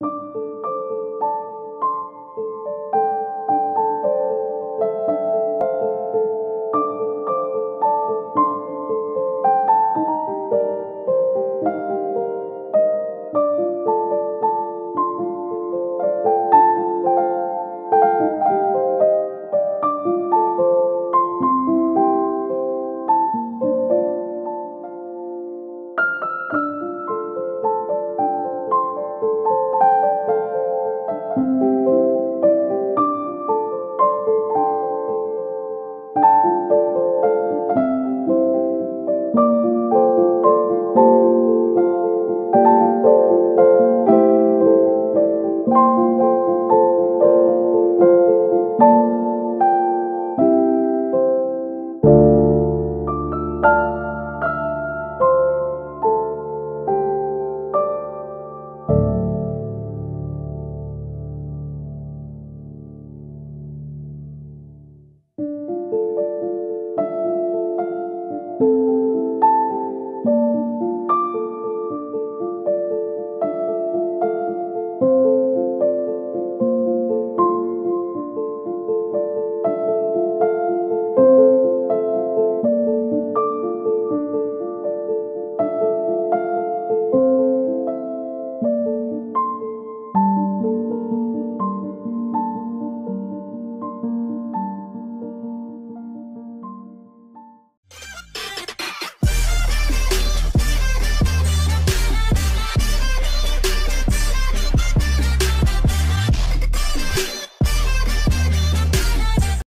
you